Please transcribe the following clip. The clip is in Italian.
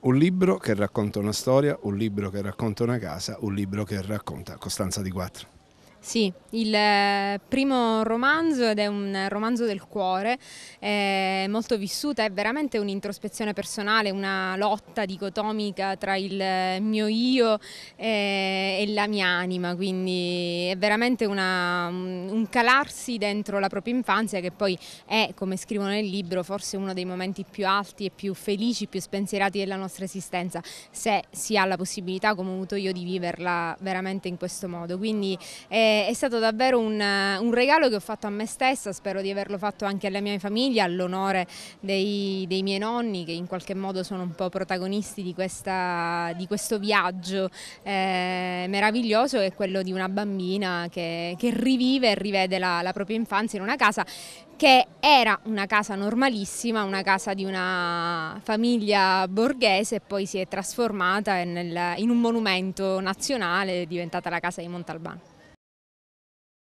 Un libro che racconta una storia, un libro che racconta una casa, un libro che racconta Costanza di Quattro. Sì, il eh, primo romanzo ed è un romanzo del cuore, è molto vissuta, è veramente un'introspezione personale, una lotta dicotomica tra il mio io e, la mia anima, quindi è veramente una, un calarsi dentro la propria infanzia che poi è, come scrivo nel libro, forse uno dei momenti più alti e più felici, più spensierati della nostra esistenza, se si ha la possibilità, come ho avuto io, di viverla veramente in questo modo. Quindi, è stato davvero un, un, regalo che ho fatto a me stessa, spero di averlo fatto anche alla mia famiglia, all'onore dei, dei, miei nonni che in qualche modo sono un po' protagonisti di, questa, di questo viaggio eh, meraviglioso che è quello di una bambina che, che rivive e rivede la, la propria infanzia in una casa che era una casa normalissima, una casa di una famiglia borghese e poi si è trasformata in un monumento nazionale, è diventata la casa di Montalbano.